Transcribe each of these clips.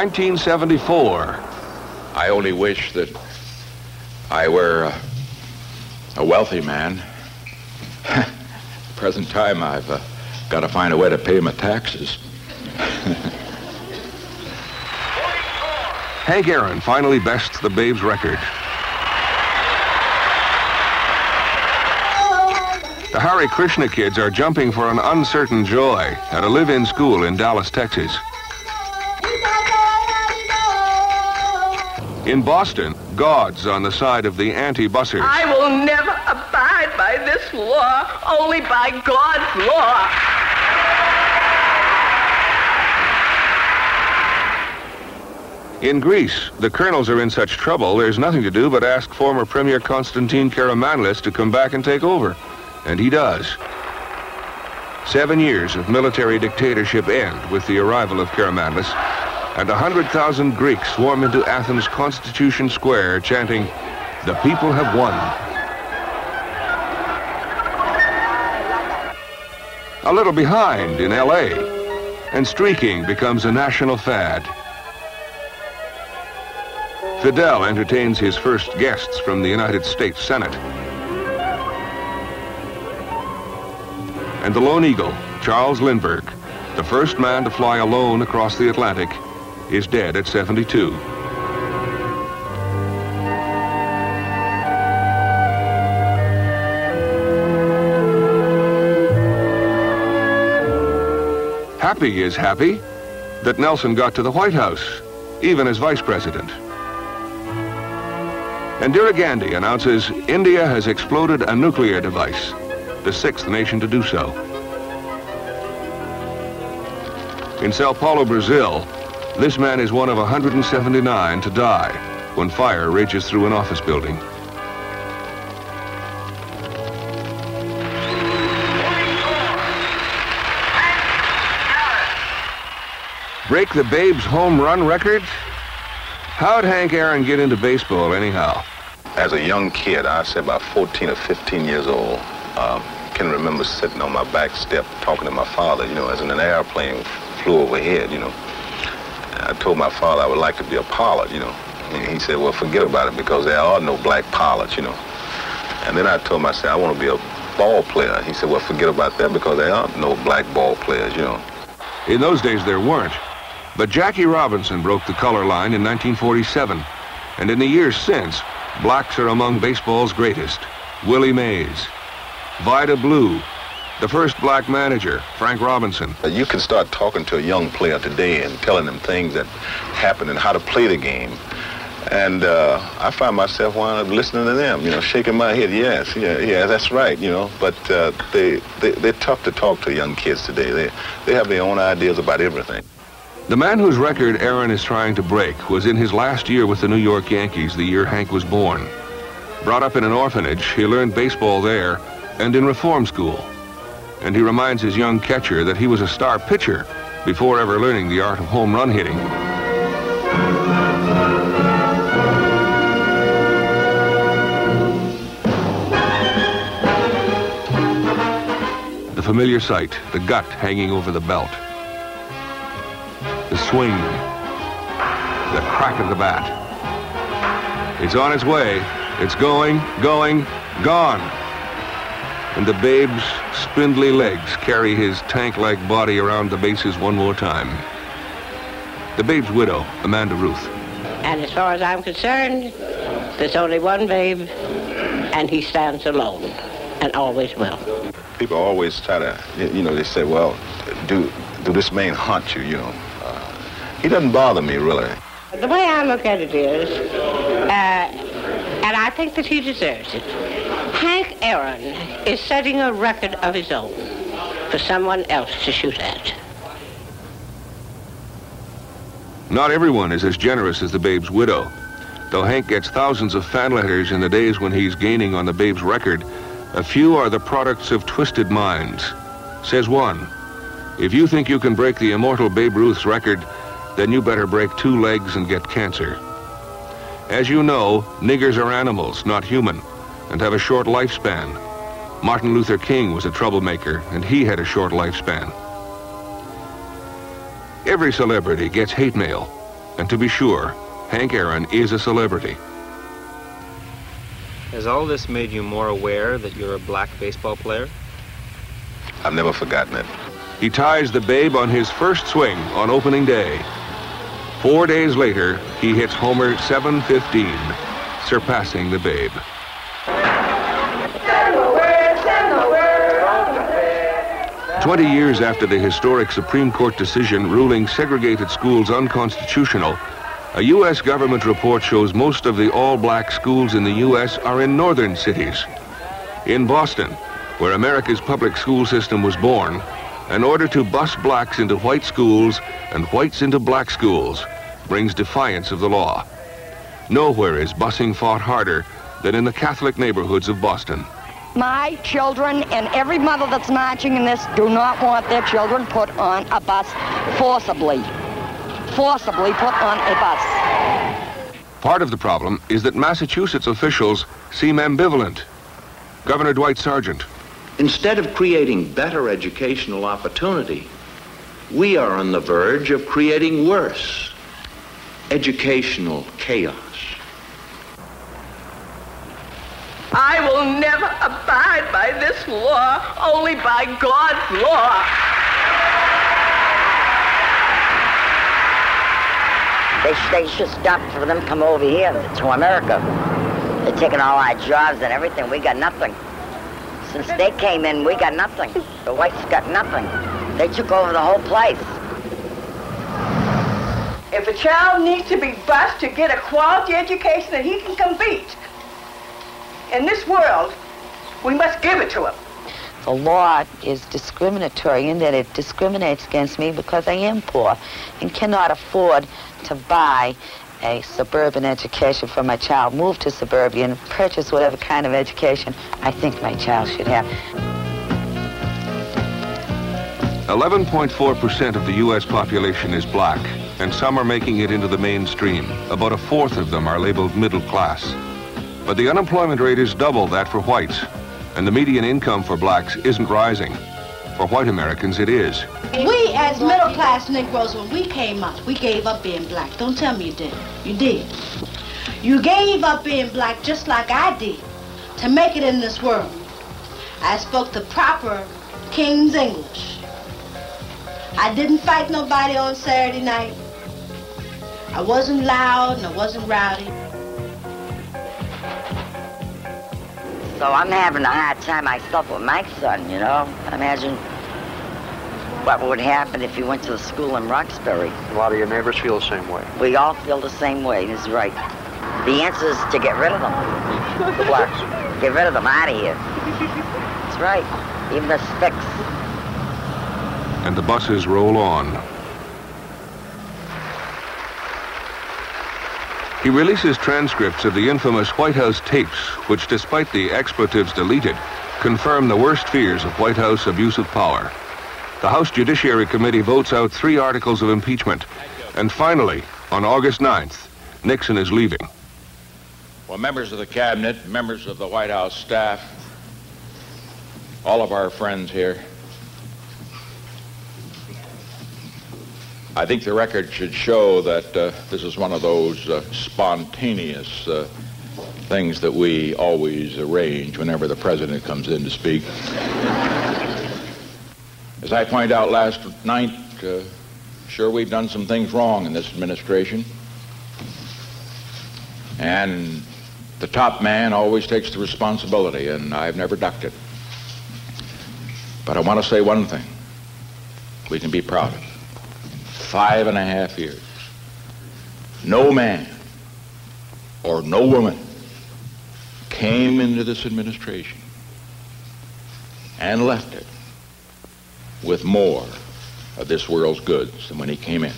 1974. I only wish that I were a, a wealthy man. present time, I've uh, got to find a way to pay my taxes. Hank Aaron finally bests the Babes record. The Hare Krishna kids are jumping for an uncertain joy at a live-in school in Dallas, Texas. In Boston, God's on the side of the anti-bussers. I will never abide by this law, only by God's law. In Greece, the colonels are in such trouble, there's nothing to do but ask former Premier Konstantin Karamanlis to come back and take over. And he does. Seven years of military dictatorship end with the arrival of Karamanlis, and 100,000 Greeks swarm into Athens Constitution Square chanting, The people have won. A little behind in L.A., and streaking becomes a national fad. Fidel entertains his first guests from the United States Senate. And the lone eagle, Charles Lindbergh, the first man to fly alone across the Atlantic, is dead at 72. Happy is happy that Nelson got to the White House, even as vice president. Indira Gandhi announces India has exploded a nuclear device, the sixth nation to do so. In Sao Paulo, Brazil, this man is one of 179 to die when fire rages through an office building. Break the Babes home run record? How'd Hank Aaron get into baseball anyhow? As a young kid, I say about 14 or 15 years old, um, can remember sitting on my back step talking to my father, you know, as an airplane flew overhead, you know. I told my father I would like to be a pilot, you know. And he said, well, forget about it because there are no black pilots, you know. And then I told him, I I want to be a ball player. He said, well, forget about that because there are no black ball players, you know. In those days, there weren't. But Jackie Robinson broke the color line in 1947. And in the years since, blacks are among baseball's greatest. Willie Mays, Vida Blue, the first black manager, Frank Robinson. You can start talking to a young player today and telling them things that happen and how to play the game. And uh, I find myself while I'm listening to them, you know, shaking my head, yes, yeah, yeah, that's right, you know. But uh, they, they, they're tough to talk to young kids today. They, they have their own ideas about everything. The man whose record Aaron is trying to break was in his last year with the New York Yankees the year Hank was born. Brought up in an orphanage, he learned baseball there and in reform school. And he reminds his young catcher that he was a star pitcher before ever learning the art of home run hitting. The familiar sight, the gut hanging over the belt. The swing, the crack of the bat. It's on its way. It's going, going, gone. And the babe's spindly legs carry his tank-like body around the bases one more time. The babe's widow, Amanda Ruth. And as far as I'm concerned, there's only one babe, and he stands alone, and always will. People always try to, you know, they say, well, do, do this man haunt you, you know? Uh, he doesn't bother me, really. The way I look at it is, uh, and I think that he deserves it, Hank Aaron is setting a record of his own for someone else to shoot at. Not everyone is as generous as the babe's widow. Though Hank gets thousands of fan letters in the days when he's gaining on the babe's record, a few are the products of twisted minds. Says one, if you think you can break the immortal Babe Ruth's record, then you better break two legs and get cancer. As you know, niggers are animals, not human, and have a short lifespan. Martin Luther King was a troublemaker, and he had a short lifespan. Every celebrity gets hate mail, And to be sure, Hank Aaron is a celebrity. Has all this made you more aware that you're a black baseball player? I've never forgotten it. He ties the babe on his first swing on opening day. Four days later, he hits Homer 715, surpassing the babe. Twenty years after the historic Supreme Court decision ruling segregated schools unconstitutional, a U.S. government report shows most of the all-black schools in the U.S. are in northern cities. In Boston, where America's public school system was born, an order to bus blacks into white schools and whites into black schools brings defiance of the law. Nowhere is busing fought harder than in the Catholic neighborhoods of Boston. My children and every mother that's marching in this do not want their children put on a bus forcibly. Forcibly put on a bus. Part of the problem is that Massachusetts officials seem ambivalent. Governor Dwight Sargent. Instead of creating better educational opportunity, we are on the verge of creating worse educational chaos. I will never abide by this law, only by God's law. They, they should stop for them to come over here to America. They're taking all our jobs and everything. We got nothing. Since they came in, we got nothing. The whites got nothing. They took over the whole place. If a child needs to be bused to get a quality education that he can compete in this world, we must give it to him. The law is discriminatory in that it discriminates against me because I am poor and cannot afford to buy a suburban education for my child, move to suburbia and purchase whatever kind of education I think my child should have. 11.4% of the U.S. population is black, and some are making it into the mainstream. About a fourth of them are labeled middle class. But the unemployment rate is double that for whites, and the median income for blacks isn't rising. For white Americans, it is. We, as middle class Negroes, when we came up, we gave up being black. Don't tell me you did. You did. You gave up being black just like I did to make it in this world. I spoke the proper King's English. I didn't fight nobody on Saturday night. I wasn't loud and I wasn't rowdy. So I'm having a hard time myself with my son, you know. Imagine what would happen if he went to the school in Roxbury. A lot of your neighbors feel the same way. We all feel the same way, he's right. The answer is to get rid of them. The blacks. Get rid of them out of here. That's right. Even the spicks. And the buses roll on. He releases transcripts of the infamous White House tapes, which, despite the expletives deleted, confirm the worst fears of White House abuse of power. The House Judiciary Committee votes out three articles of impeachment. And finally, on August 9th, Nixon is leaving. Well, members of the cabinet, members of the White House staff, all of our friends here, I think the record should show that uh, this is one of those uh, spontaneous uh, things that we always arrange whenever the president comes in to speak. As I pointed out last night, uh, sure we've done some things wrong in this administration. And the top man always takes the responsibility, and I've never ducked it. But I want to say one thing we can be proud of. Five and a half years. No man or no woman came into this administration and left it with more of this world's goods than when he came in.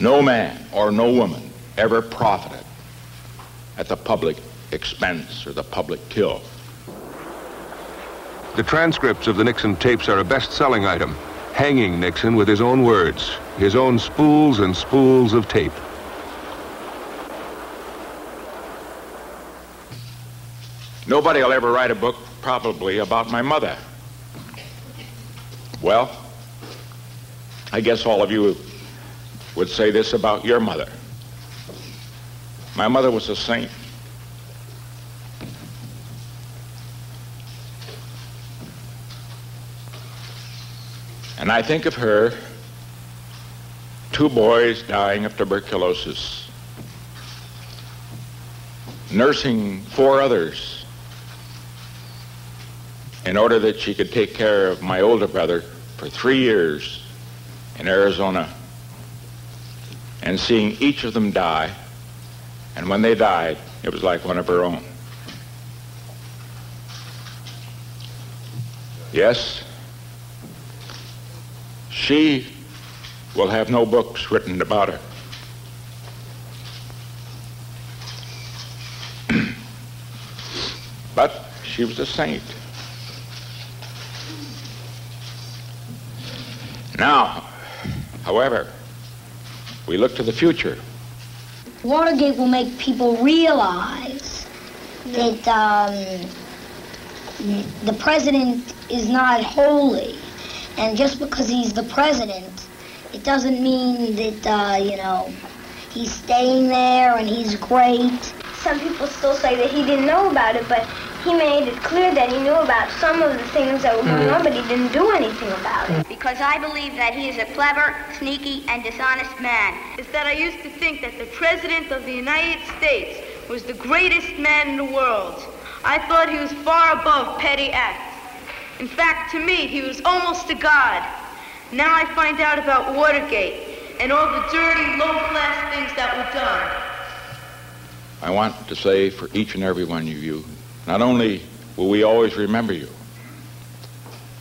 No man or no woman ever profited at the public expense or the public till. The transcripts of the Nixon tapes are a best-selling item, hanging Nixon with his own words, his own spools and spools of tape. Nobody will ever write a book probably about my mother. Well, I guess all of you would say this about your mother. My mother was a saint. And I think of her, two boys dying of tuberculosis, nursing four others in order that she could take care of my older brother for three years in Arizona and seeing each of them die. And when they died, it was like one of her own. Yes, she will have no books written about her. but she was a saint. Now, however, we look to the future. Watergate will make people realize that um, the president is not holy. And just because he's the president, it doesn't mean that, uh, you know, he's staying there and he's great. Some people still say that he didn't know about it, but he made it clear that he knew about some of the things that were going on, but he didn't do anything about it. Because I believe that he is a clever, sneaky, and dishonest man. Is that I used to think that the President of the United States was the greatest man in the world. I thought he was far above petty acts. In fact, to me, he was almost a god. Now I find out about Watergate and all the dirty, low-class things that were done. I want to say for each and every one of you, not only will we always remember you,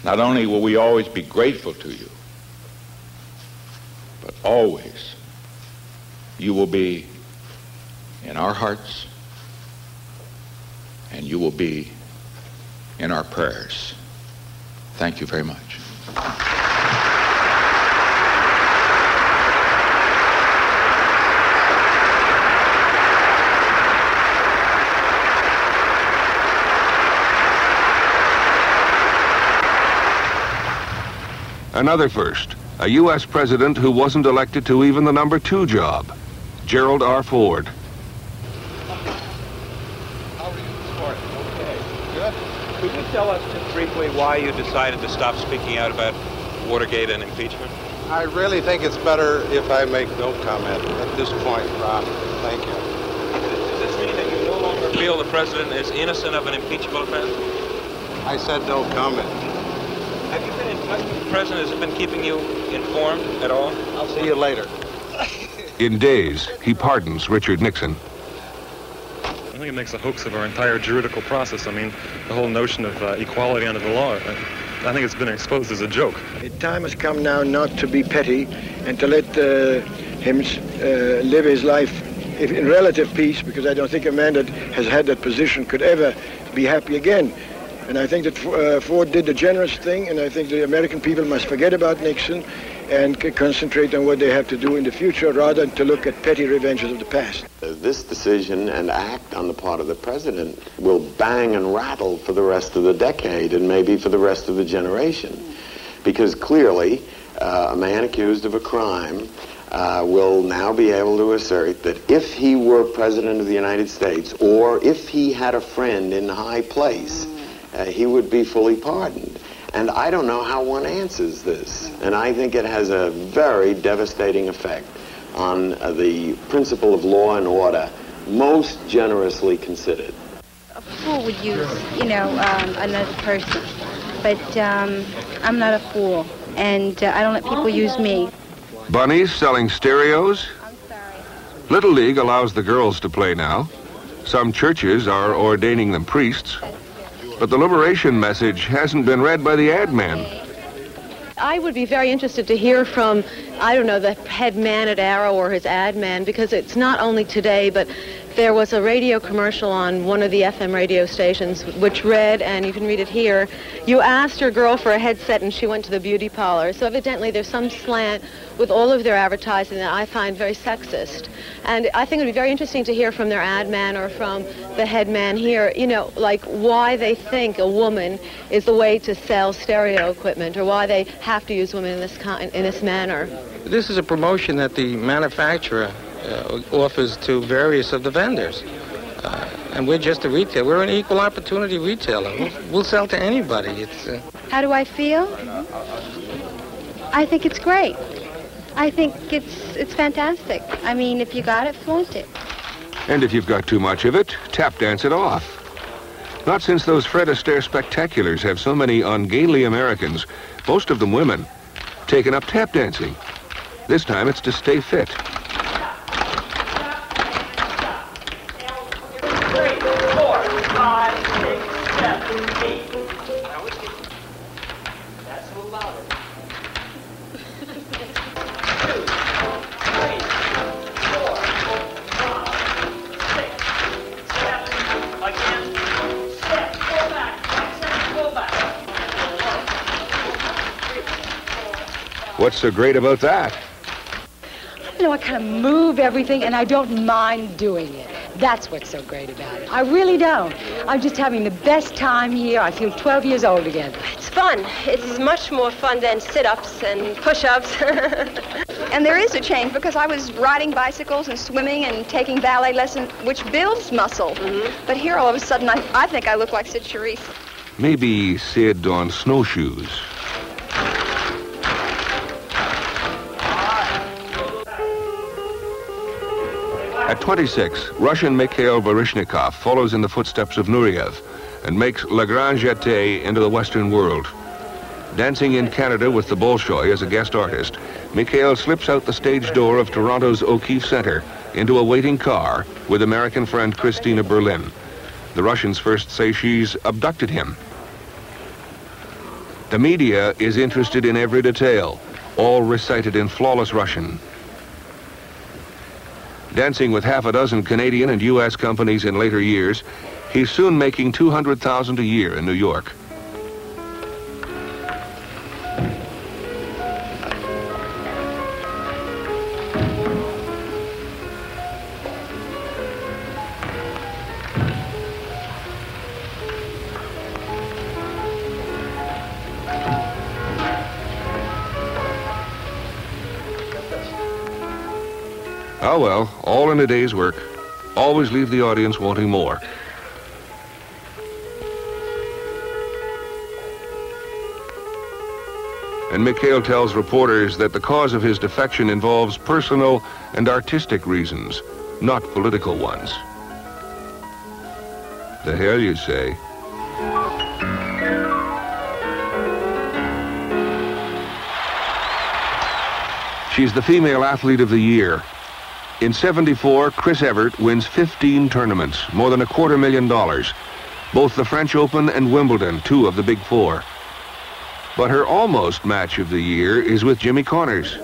not only will we always be grateful to you, but always you will be in our hearts and you will be in our prayers. Thank you very much. Another first, a U.S. president who wasn't elected to even the number two job, Gerald R. Ford. Could you tell us just briefly why you decided to stop speaking out about Watergate and impeachment? I really think it's better if I make no comment at this point, Ron. Thank you. Does this mean that you no longer feel the president is innocent of an impeachable offense? I said no comment. Have you been in touch with the president? Has it been keeping you informed at all? I'll see you later. In days, he pardons Richard Nixon. Think it makes a hoax of our entire juridical process. I mean, the whole notion of uh, equality under the law, I, I, think it's been exposed as a joke. The time has come now not to be petty and to let uh, him uh, live his life in relative peace, because I don't think a man that has had that position could ever be happy again. And I think that uh, Ford did the generous thing, and I think the American people must forget about Nixon and concentrate on what they have to do in the future rather than to look at petty revenges of the past. Uh, this decision and act on the part of the president will bang and rattle for the rest of the decade and maybe for the rest of the generation. Because clearly, uh, a man accused of a crime uh, will now be able to assert that if he were president of the United States or if he had a friend in high place, uh, he would be fully pardoned. And I don't know how one answers this. And I think it has a very devastating effect on uh, the principle of law and order, most generously considered. A fool would use, you know, um, another person. But um, I'm not a fool, and uh, I don't let people use me. Bunnies selling stereos? Little League allows the girls to play now. Some churches are ordaining them priests. But the liberation message hasn't been read by the ad man. I would be very interested to hear from, I don't know, the head man at Arrow or his ad man, because it's not only today, but there was a radio commercial on one of the FM radio stations which read, and you can read it here, you asked your girl for a headset and she went to the beauty parlor. So evidently there's some slant with all of their advertising that I find very sexist. And I think it would be very interesting to hear from their ad man or from the head man here, you know, like why they think a woman is the way to sell stereo equipment or why they have to use women in this, in this manner. This is a promotion that the manufacturer offers to various of the vendors. Uh, and we're just a retailer. We're an equal opportunity retailer. We'll, we'll sell to anybody. It's. Uh... How do I feel? I think it's great. I think it's it's fantastic. I mean, if you got it, flaunt it. And if you've got too much of it, tap dance it off. Not since those Fred Astaire spectaculars have so many ungainly Americans, most of them women, taken up tap dancing. This time it's to stay fit. What's so great about that? You know, I kind of move everything, and I don't mind doing it. That's what's so great about it. I really don't. I'm just having the best time here. I feel 12 years old again. It's fun. It's much more fun than sit-ups and push-ups. and there is a change because I was riding bicycles and swimming and taking ballet lessons, which builds muscle. Mm-hmm. But here, all of a sudden, I, I think I look like Cyd Charisse. Maybe Cyd on snowshoes. 26, Russian Mikhail Baryshnikov follows in the footsteps of Nureyev and makes Le Grand Jeté into the Western world. Dancing in Canada with the Bolshoi as a guest artist, Mikhail slips out the stage door of Toronto's O'Keefe Centre into a waiting car with American friend Christina Berlin. The Russians first say she's abducted him. The media is interested in every detail, all recited in flawless Russian dancing with half a dozen Canadian and U.S. companies in later years, he's soon making 200000 a year in New York. In a day's work. Always leave the audience wanting more. And Mikhail tells reporters that the cause of his defection involves personal and artistic reasons, not political ones. The hell you say? She's the female athlete of the year in 74, Chris Evert wins 15 tournaments, more than a quarter million dollars. Both the French Open and Wimbledon, two of the big four. But her almost match of the year is with Jimmy Connors.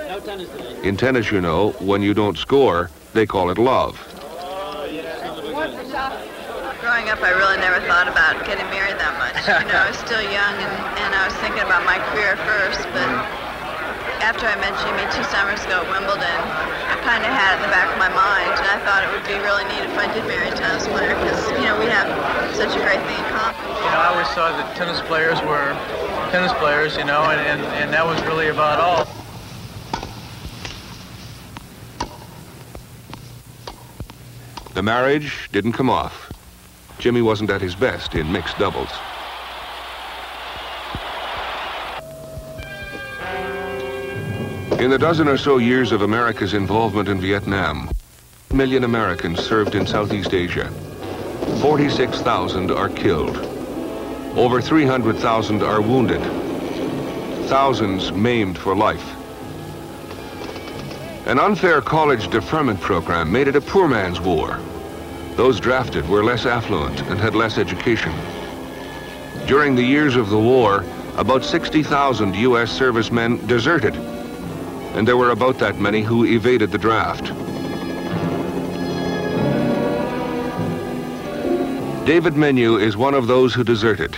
In tennis, you know, when you don't score, they call it love. Growing up, I really never thought about getting married that much. You know, I was still young and, and I was thinking about my career first, but after I met Jimmy two summers ago at Wimbledon, kind of had in the back of my mind, and I thought it would be really neat if I did marry a tennis player, because, you know, we have such a great thing in common. You know, I always thought that tennis players were tennis players, you know, and, and, and that was really about all. The marriage didn't come off. Jimmy wasn't at his best in mixed doubles. In the dozen or so years of America's involvement in Vietnam, million Americans served in Southeast Asia. 46,000 are killed. Over 300,000 are wounded. Thousands maimed for life. An unfair college deferment program made it a poor man's war. Those drafted were less affluent and had less education. During the years of the war, about 60,000 U.S. servicemen deserted and there were about that many who evaded the draft. David Menu is one of those who deserted.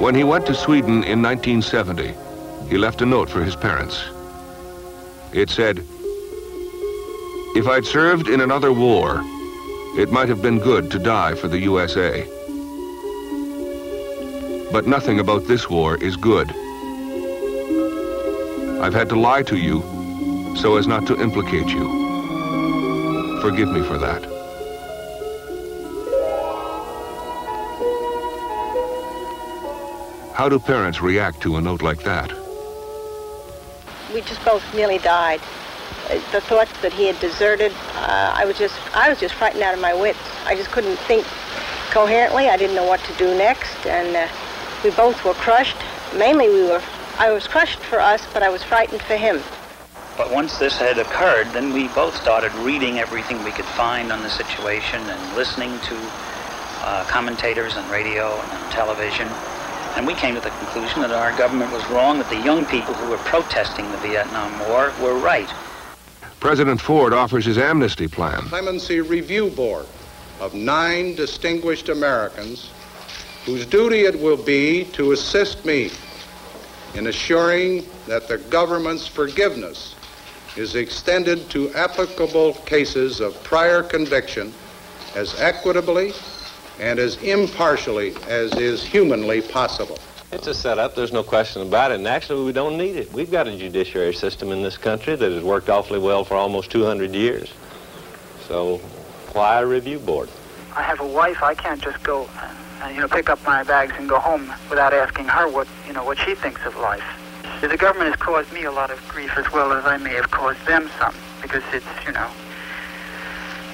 When he went to Sweden in 1970, he left a note for his parents. It said, If I'd served in another war, it might have been good to die for the USA. But nothing about this war is good. I've had to lie to you so as not to implicate you. Forgive me for that. How do parents react to a note like that? We just both nearly died. Uh, The thought that he had deserted, uh, I was just, I was just frightened out of my wits. I just couldn't think coherently. I didn't know what to do next, and uh, we both were crushed. Mainly, we were, I was crushed for us, but I was frightened for him. But once this had occurred, then we both started reading everything we could find on the situation and listening to uh, commentators on radio and on television. And we came to the conclusion that our government was wrong, that the young people who were protesting the Vietnam War were right. President Ford offers his amnesty plan. Clemency Review Board of nine distinguished Americans whose duty it will be to assist me in assuring that the government's forgiveness is extended to applicable cases of prior conviction as equitably and as impartially as is humanly possible. It's a setup, there's no question about it, and actually we don't need it. We've got a judiciary system in this country that has worked awfully well for almost 200 years. So why a review board? I have a wife. I can't just go, uh, you know, pick up my bags and go home without asking her what, you know, what she thinks of life. The government has caused me a lot of grief as well as I may have caused them some, because it's, you know,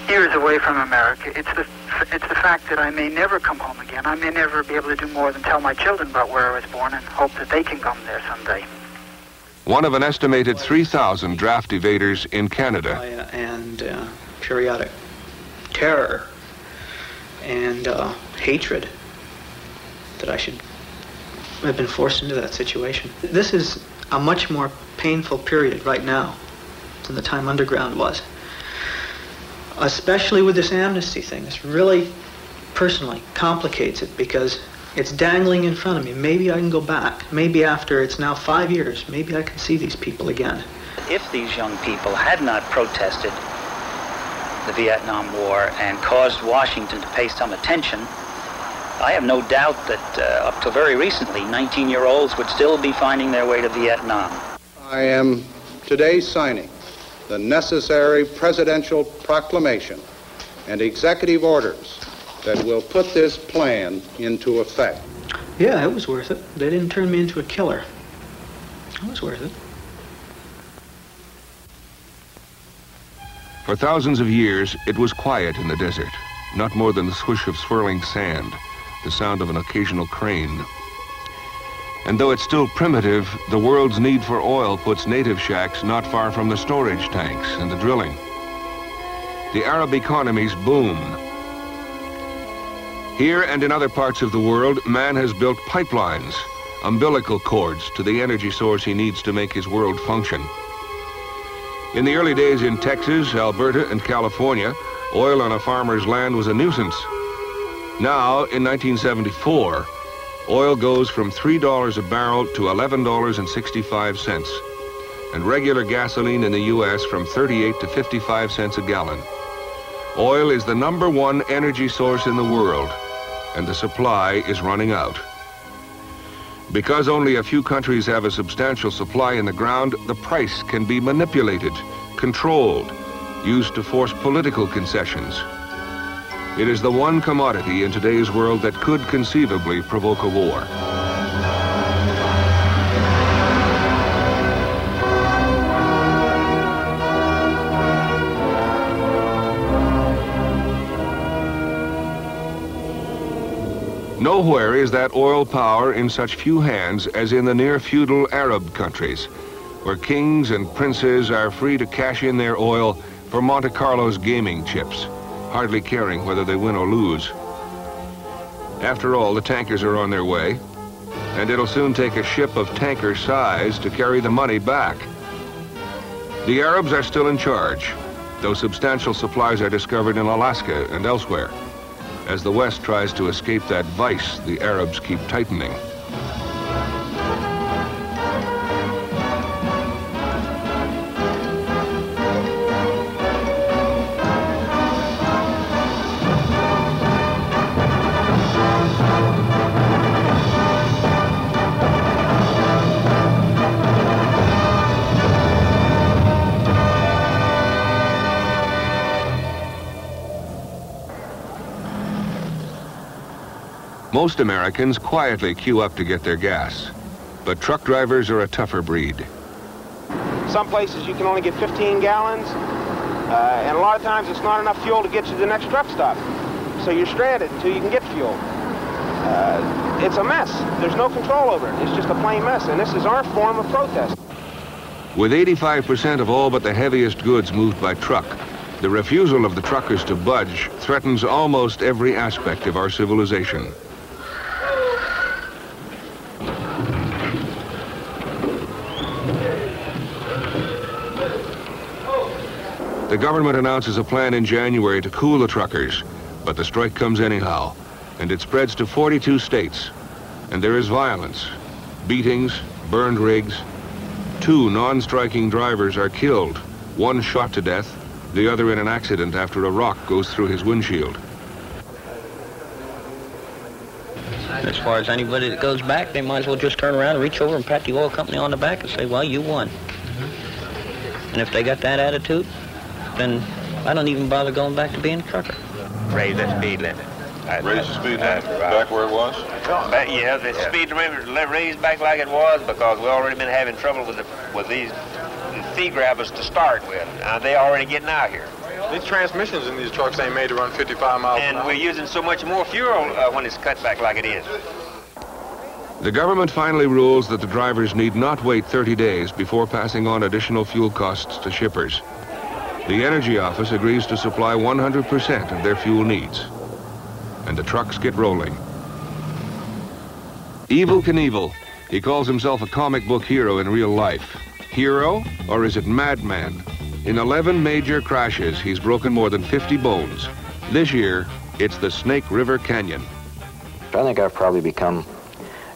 years away from America. It's the, it's the fact that I may never come home again. I may never be able to do more than tell my children about where I was born and hope that they can come there someday. One of an estimated 3,000 draft evaders in Canada. and uh, periodic terror and uh, hatred that I should have been forced into that situation. This is a much more painful period right now than the time underground was. Especially with this amnesty thing. This really personally complicates it because it's dangling in front of me. Maybe I can go back. Maybe after it's now five years, maybe I can see these people again. If these young people had not protested the Vietnam War and caused Washington to pay some attention, I have no doubt that uh, up to very recently, 19-year-olds would still be finding their way to Vietnam. I am today signing the necessary presidential proclamation and executive orders that will put this plan into effect. Yeah, it was worth it. They didn't turn me into a killer. It was worth it. For thousands of years, it was quiet in the desert, not more than the swish of swirling sand, the sound of an occasional crane. And though it's still primitive, the world's need for oil puts native shacks not far from the storage tanks and the drilling. The Arab economies boom. Here and in other parts of the world, man has built pipelines, umbilical cords to the energy source he needs to make his world function. In the early days in Texas, Alberta, and California, oil on a farmer's land was a nuisance. Now, in 1974, oil goes from $3 a barrel to $11.65, and regular gasoline in the U.S. from 38 to 55 cents a gallon. Oil is the number one energy source in the world, and the supply is running out. Because only a few countries have a substantial supply in the ground, the price can be manipulated, controlled, used to force political concessions. It is the one commodity in today's world that could conceivably provoke a war. Nowhere is that oil power in such few hands as in the near-feudal Arab countries, where kings and princes are free to cash in their oil for Monte Carlo's gaming chips, hardly caring whether they win or lose. After all, the tankers are on their way, and it'll soon take a ship of tanker size to carry the money back. The Arabs are still in charge, though substantial supplies are discovered in Alaska and elsewhere. As the West tries to escape that vice, the Arabs keep tightening. Most Americans quietly queue up to get their gas. But truck drivers are a tougher breed. Some places you can only get 15 gallons, uh, and a lot of times it's not enough fuel to get you to the next truck stop. So you're stranded until you can get fuel. Uh, it's a mess. There's no control over it. It's just a plain mess, and this is our form of protest. With 85% of all but the heaviest goods moved by truck, the refusal of the truckers to budge threatens almost every aspect of our civilization. The government announces a plan in January to cool the truckers, but the strike comes anyhow, and it spreads to 42 states. And there is violence, beatings, burned rigs. Two non-striking drivers are killed, one shot to death, the other in an accident after a rock goes through his windshield. As far as anybody that goes back, they might as well just turn around and reach over and pat the oil company on the back and say, well, you won. And if they got that attitude, then I don't even bother going back to being a trucker. Raise that speed limit. Raise the speed limit back where it was? Back, yeah, the yeah. speed limit raised back like it was because we've already been having trouble with the, with these fee grabbers to start with. Uh, they already getting out here. These transmissions in these trucks ain't made to run 55 miles and an hour. And we're using so much more fuel uh, when it's cut back like it is. The government finally rules that the drivers need not wait 30 days before passing on additional fuel costs to shippers. The Energy Office agrees to supply 100% of their fuel needs. And the trucks get rolling. Evel Knievel. He calls himself a comic book hero in real life. Hero, or is it madman? In 11 major crashes, he's broken more than 50 bones. This year, it's the Snake River Canyon. I think I've probably become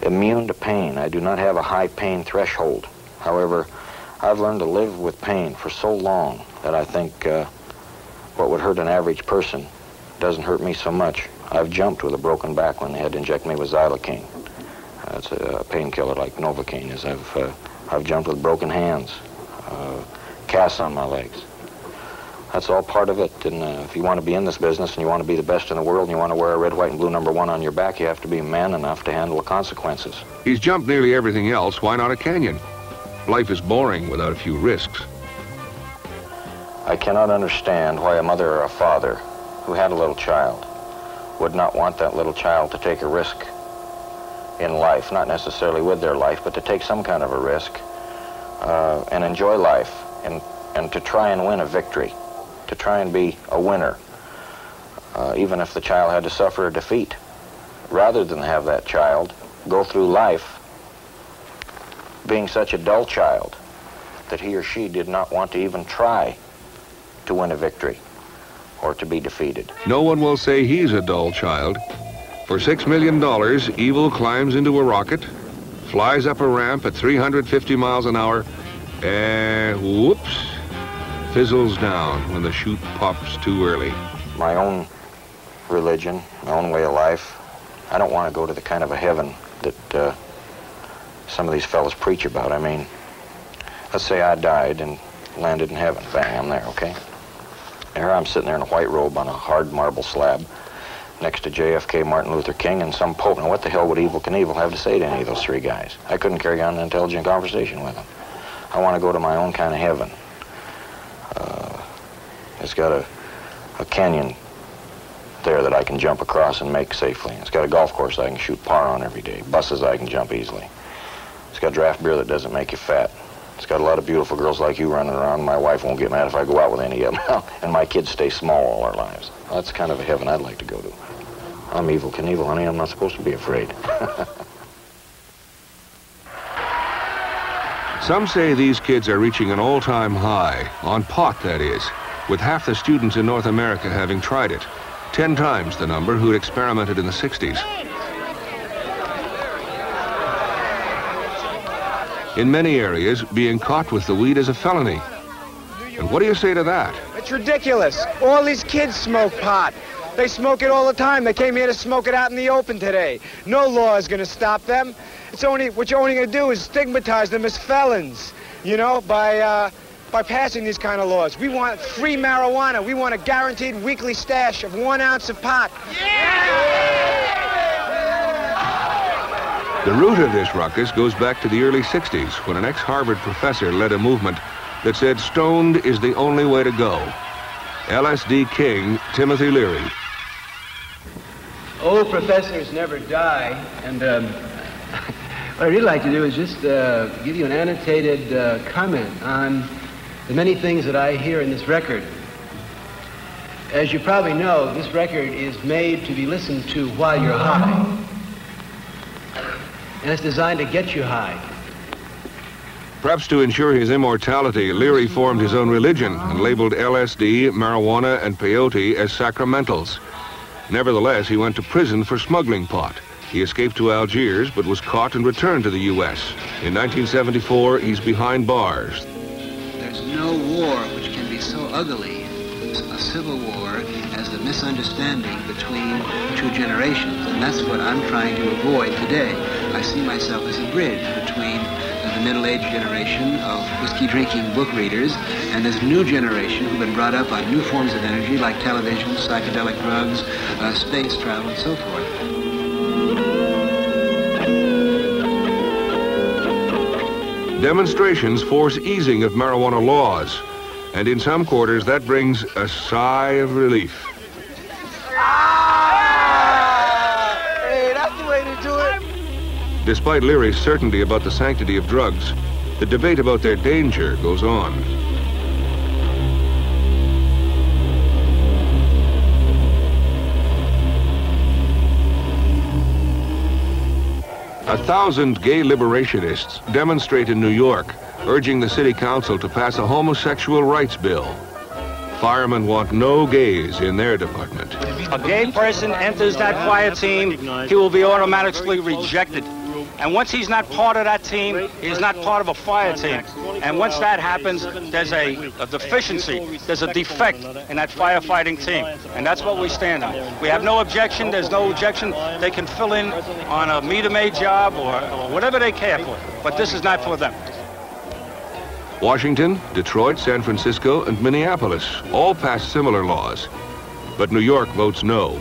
immune to pain. I do not have a high pain threshold. However, I've learned to live with pain for so long that I think uh, what would hurt an average person doesn't hurt me so much. I've jumped with a broken back when they had to inject me with xylocaine. That's a, painkiller like Novocaine is. I've, uh, I've jumped with broken hands, uh, casts on my legs. That's all part of it. And uh, if you want to be in this business and you want to be the best in the world and you want to wear a red, white, and blue number one on your back, you have to be man enough to handle the consequences. He's jumped nearly everything else. Why not a canyon? Life is boring without a few risks. I cannot understand why a mother or a father who had a little child would not want that little child to take a risk in life, not necessarily with their life, but to take some kind of a risk uh, and enjoy life and, and to try and win a victory, to try and be a winner, uh, even if the child had to suffer a defeat, rather than have that child go through life being such a dull child that he or she did not want to even try to win a victory or to be defeated. No one will say he's a dull child. For $6 million, Evel climbs into a rocket, flies up a ramp at 350 miles an hour, and whoops, fizzles down when the chute pops too early. My own religion, my own way of life, I don't want to go to the kind of a heaven that uh, some of these fellows preach about. I mean, let's say I died and landed in heaven. Bang, I'm there, okay? Here I'm sitting there in a white robe on a hard marble slab next to JFK, Martin Luther King, and some pope. Now, what the hell would Evel Knievel have to say to any of those three guys? I couldn't carry on an intelligent conversation with them. I want to go to my own kind of heaven. Uh, it's got a, a canyon there that I can jump across and make safely. It's got a golf course I can shoot par on every day, buses I can jump easily. It's got draft beer that doesn't make you fat. It's got a lot of beautiful girls like you running around. My wife won't get mad if I go out with any of them. and my kids stay small all their lives. That's kind of a heaven I'd like to go to. I'm Evel Knievel, honey. I'm not supposed to be afraid. Some say these kids are reaching an all-time high, on pot that is, with half the students in North America having tried it, 10 times the number who'd experimented in the 60s. In many areas, being caught with the weed is a felony. And what do you say to that? It's ridiculous. All these kids smoke pot. They smoke it all the time. They came here to smoke it out in the open today. No law is going to stop them. It's only what you're only going to do is stigmatize them as felons, you know, by uh, by passing these kind of laws. We want free marijuana. We want a guaranteed weekly stash of one ounce of pot. The root of this ruckus goes back to the early 60s when an ex-Harvard professor led a movement that said stoned is the only way to go. LSD king Timothy Leary. Old professors never die, and um, what I'd really like to do is just uh, give you an annotated uh, comment on the many things that I hear in this record. As you probably know, this record is made to be listened to while you're high. And it's designed to get you high. Perhaps to ensure his immortality, Leary formed his own religion and labeled LSD, marijuana, and peyote as sacramentals. Nevertheless, he went to prison for smuggling pot. He escaped to Algiers, but was caught and returned to the U.S. In 1974, he's behind bars. There's no war which can be so ugly, a civil war, as the misunderstanding between two generations. And that's what I'm trying to avoid today. I see myself as a bridge between the middle-aged generation of whiskey-drinking book readers and this new generation who've been brought up on new forms of energy like television, psychedelic drugs, uh, space travel, and so forth. Demonstrations force easing of marijuana laws, and in some quarters that brings a sigh of relief. Ah! Hey, that's the way to do it. Despite Leary's certainty about the sanctity of drugs, the debate about their danger goes on. A thousand gay liberationists demonstrate in New York, urging the city council to pass a homosexual rights bill. Firemen want no gays in their department. A gay person enters that fire team, he will be automatically rejected. And once he's not part of that team, he's not part of a fire team. And once that happens, there's a, a deficiency, there's a defect in that firefighting team. And that's what we stand on. We have no objection, there's no objection. They can fill in on a meter-maid job or, or whatever they care for. But this is not for them. Washington, Detroit, San Francisco, and Minneapolis all passed similar laws. But New York votes no.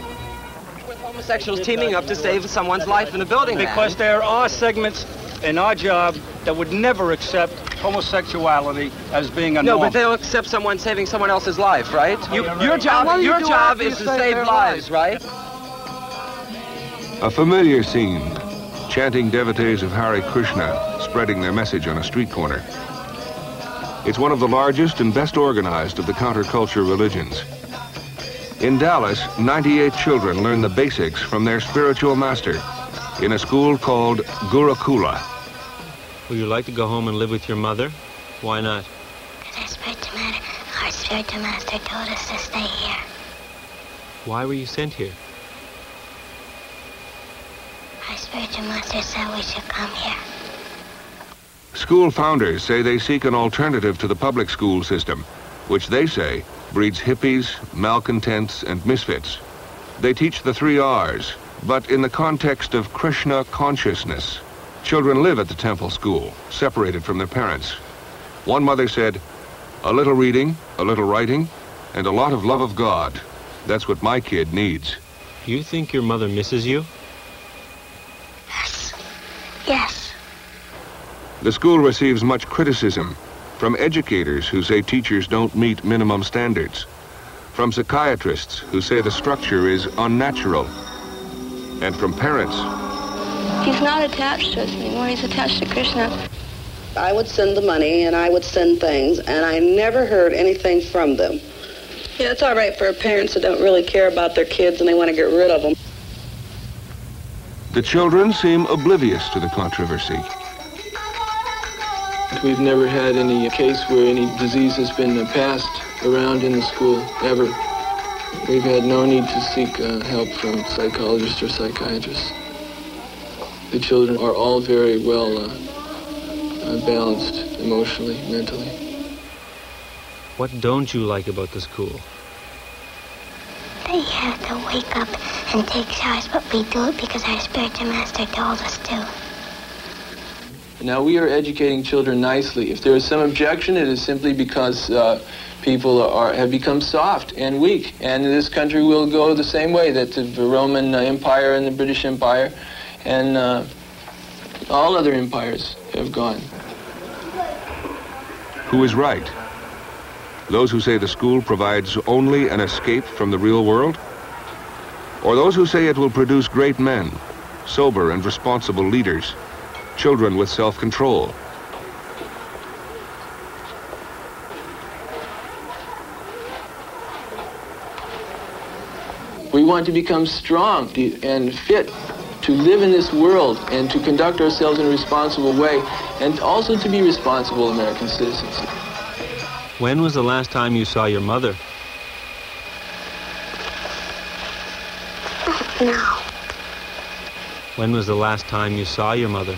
Homosexuals teaming up to save someone's life in a building. man. Because there are segments in our job that would never accept homosexuality as being a no, norm. but they'll accept someone saving someone else's life, right? Oh, you- your job, you your job is to save save their lives, right? A familiar scene, chanting devotees of Hare Krishna, spreading their message on a street corner. It's one of the largest and best organized of the counterculture religions. In Dallas, 98 children learn the basics from their spiritual master in a school called Gurukula. Would you like to go home and live with your mother? Why not? Our spiritual master, our spiritual master told us to stay here. Why were you sent here? Our spiritual master said we should come here. School founders say they seek an alternative to the public school system, which they say breeds hippies, malcontents, and misfits. They teach the three R's, but in the context of Krishna consciousness. Children live at the temple school, separated from their parents. One mother said, a little reading, a little writing, and a lot of love of God. That's what my kid needs. You think your mother misses you? Yes. Yes. The school receives much criticism from educators who say teachers don't meet minimum standards, from psychiatrists who say the structure is unnatural, and from parents. He's not attached to us anymore. He's attached to Krishna. I would send the money and I would send things, and I never heard anything from them. Yeah, it's all right for parents that don't really care about their kids and they want to get rid of them. The children seem oblivious to the controversy. We've never had any case where any disease has been passed around in the school, ever. We've had no need to seek uh, help from psychologists or psychiatrists. The children are all very well uh, uh, balanced emotionally, mentally. What don't you like about the school? They have to wake up and take showers, but we do it because our spiritual master told us to. Now, we are educating children nicely. If there is some objection, it is simply because uh, people are, have become soft and weak. And this country will go the same way that the Roman Empire and the British Empire and uh, all other empires have gone. Who is right? Those who say the school provides only an escape from the real world? Or those who say it will produce great men, sober and responsible leaders, children with self-control? We want to become strong and fit to live in this world and to conduct ourselves in a responsible way and also to be responsible American citizens. When was the last time you saw your mother? No. When was the last time you saw your mother?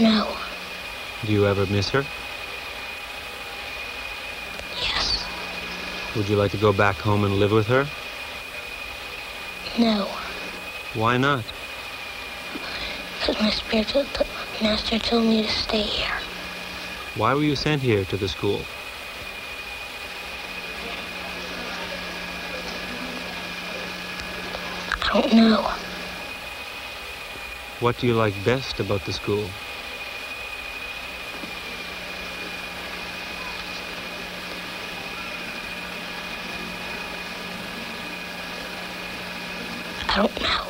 No. Do you ever miss her? Yes. Would you like to go back home and live with her? No. Why not? Because my spiritual master told me to stay here. Why were you sent here to the school? I don't know. What do you like best about the school? I don't know.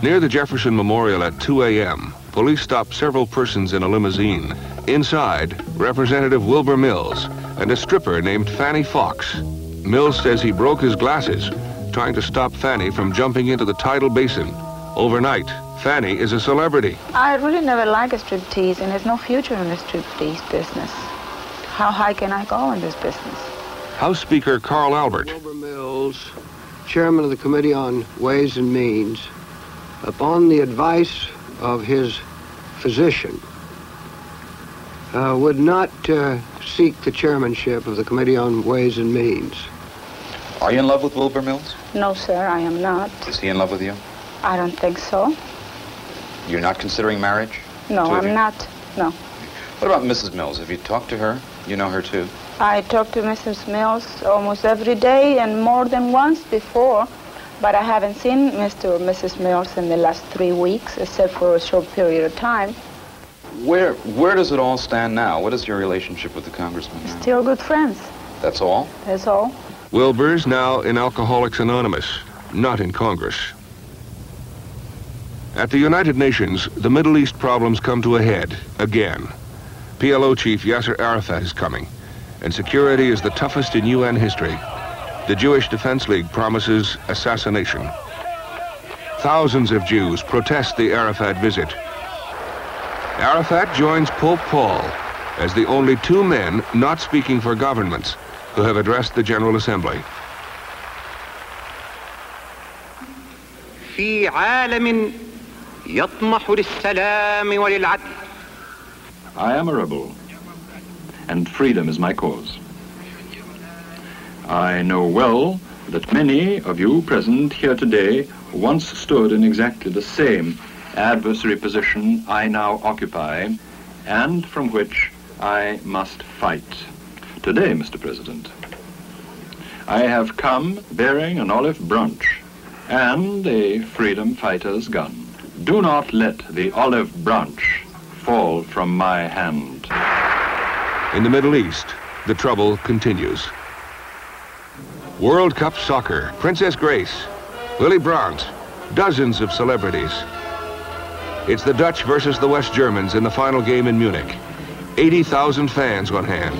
Near the Jefferson Memorial at 2 a.m., police stopped several persons in a limousine. Inside, Representative Wilbur Mills and a stripper named Fanne Foxe. Mills says he broke his glasses trying to stop Fanne from jumping into the tidal basin. Overnight, Fanny is a celebrity. I really never liked striptease, and there's no future in the striptease business. How high can I go in this business? House Speaker Carl Albert. Wilbur Mills, chairman of the Committee on Ways and Means, upon the advice of his physician, uh, would not uh, seek the chairmanship of the Committee on Ways and Means. Are you in love with Wilbur Mills? No, sir, I am not. Is he in love with you? I don't think so. You're not considering marriage? No, I'm you? not. No. What about Mrs. Mills? Have you talked to her? You know her too. I talk to Mrs. Mills almost every day and more than once before, but I haven't seen Mr. or Mrs. Mills in the last three weeks, except for a short period of time. Where where does it all stand now? What is your relationship with the congressman? now? Still good friends, That's all? that's all. Wilbur's now in Alcoholics Anonymous, not in Congress. At the United Nations, the Middle East problems come to a head, again. PLO chief Yasser Arafat is coming, and security is the toughest in UN history The Jewish Defense League promises assassination. Thousands of Jews protest the Arafat visit. Arafat joins Pope Paul as the only two men not speaking for governments who have addressed the General Assembly. في عالم يطمح للسلام وللعدل I am a rebel, and freedom is my cause. I know well that many of you present here today once stood in exactly the same adversary position I now occupy, and from which I must fight. Today, Mr. President, I have come bearing an olive branch and a freedom fighter's gun. Do not let the olive branch fall from my hand. In the Middle East, the trouble continues. World Cup soccer, Princess Grace, Willy Brandt, dozens of celebrities. It's the Dutch versus the West Germans in the final game in Munich. 80,000 fans on hand.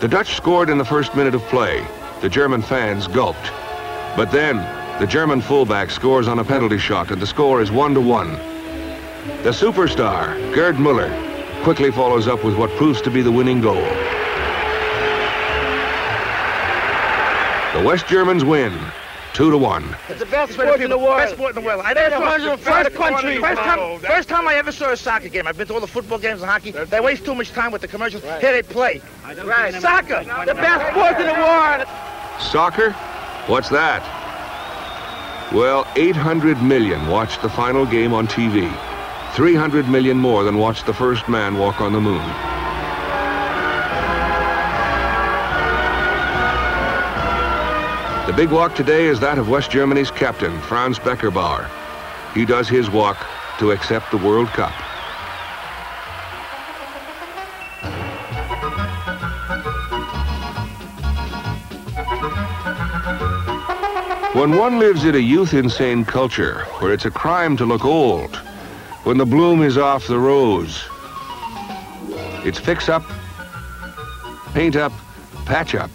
The Dutch scored in the first minute of play. The German fans gulped. But then, the German fullback scores on a penalty shot, and the score is one to one. The superstar, Gerd Muller, quickly follows up with what proves to be the winning goal. The West Germans win, two to one. It's the best sport in the world. Best sport in the world. I never first, first, country. First time, oh, first time I ever saw a soccer game. I've been to all the football games and hockey. They waste too much time with the commercials. Here they play. Right. Soccer, the best sport in the world. Soccer? What's that? Well, 800 million watched the final game on TV. 300 million more than watched the first man walk on the moon. The big walk today is that of West Germany's captain, Franz Beckenbauer. He does his walk to accept the World Cup. When one lives in a youth-insane culture where it's a crime to look old, when the bloom is off the rose, it's fix up, paint up, patch up.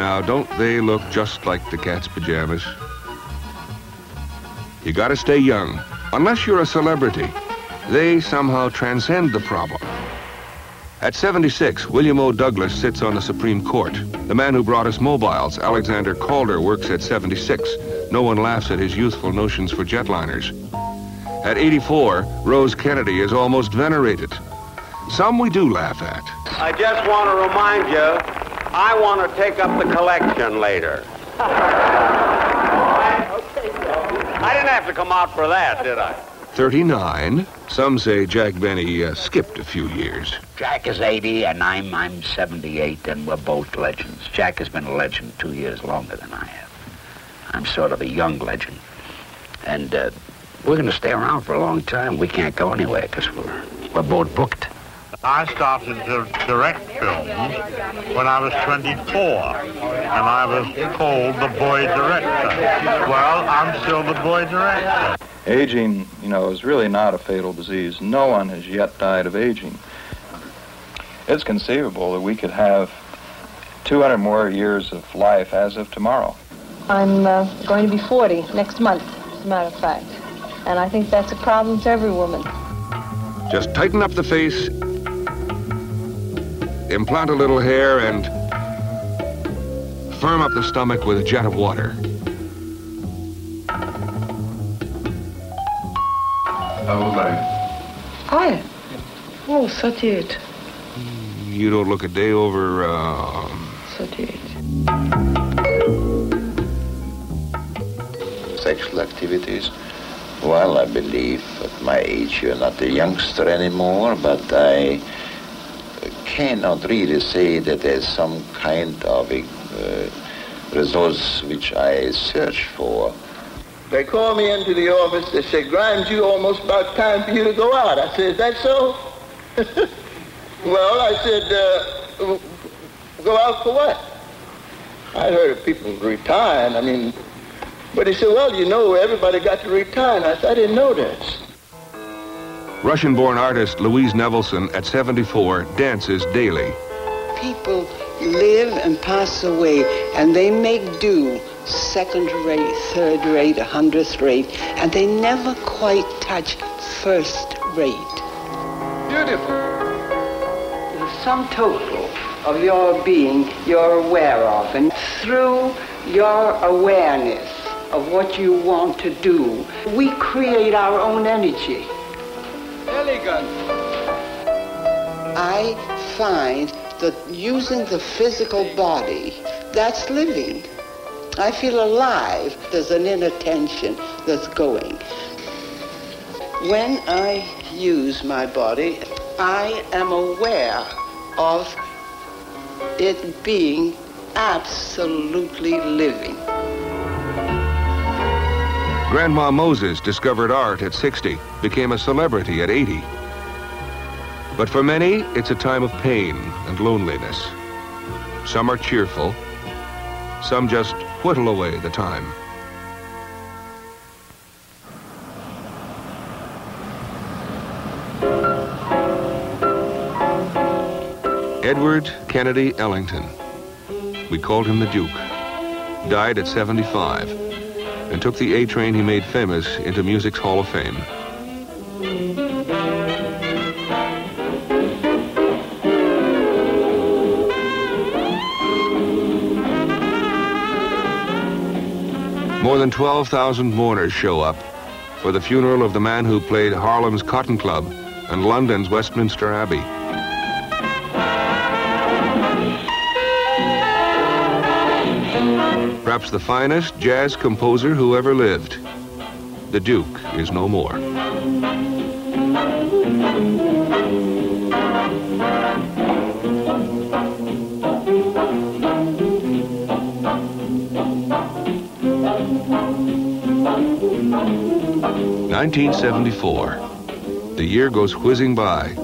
Now, don't they look just like the cat's pajamas? You gotta stay young. Unless you're a celebrity, they somehow transcend the problem. At 76, William O. Douglas sits on the Supreme Court. The man who brought us mobiles, Alexander Calder, works at 76. No one laughs at his youthful notions for jetliners. At 84, Rose Kennedy is almost venerated. Some we do laugh at. I just want to remind you, I want to take up the collection later. I didn't have to come out for that, did I? 39. Some say Jack Benny uh, skipped a few years. Jack is 80 and I'm I'm 78 and we're both legends. Jack has been a legend two years longer than I have. I'm sort of a young legend. And uh, we're going to stay around for a long time. We can't go anywhere because we're, we're both booked. I started to direct films when I was 24, and I was called the boy director. Well, I'm still the boy director. Aging, you know, is really not a fatal disease. No one has yet died of aging. It's conceivable that we could have 200 more years of life as of tomorrow. I'm uh, going to be 40 next month, as a matter of fact. And I think that's a problem to every woman. Just tighten up the face, implant a little hair, and firm up the stomach with a jet of water. How old are you? I? Oh, 38. You don't look a day over, uh... 38. Sexual activities. Well, I believe at my age you're not a youngster anymore, but I cannot really say that there's some kind of a uh, resource which I search for. They called me into the office. They said, Grimes, you almost about time for you to go out. I said, is that so? well, I said, uh, go out for what? I heard of people retiring. I mean, but he said, well, you know, everybody got to retire. And I said, I didn't know this. Russian-born artist Louise Nevelson, at 74, dances daily. People live and pass away, and they make do second rate, third rate, a hundredth rate, and they never quite touch first rate. Beautiful. The sum total of your being you're aware of, and through your awareness of what you want to do, we create our own energy. Elegant. I find that using the physical body, that's living. I feel alive. There's an inner tension that's going. When I use my body, I am aware of it being absolutely living. Grandma Moses discovered art at 60, became a celebrity at 80. But for many, it's a time of pain and loneliness. Some are cheerful, some just whittle away the time. Edward Kennedy Ellington. We called him the Duke. Died at 75 and took the A train he made famous into music's Hall of Fame. More than 12,000 mourners show up for the funeral of the man who played Harlem's Cotton Club and London's Westminster Abbey. Perhaps the finest jazz composer who ever lived. The Duke is no more. Nineteen seventy-four. The year goes whizzing by.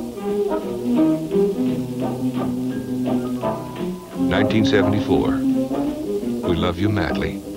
1974. We love you madly.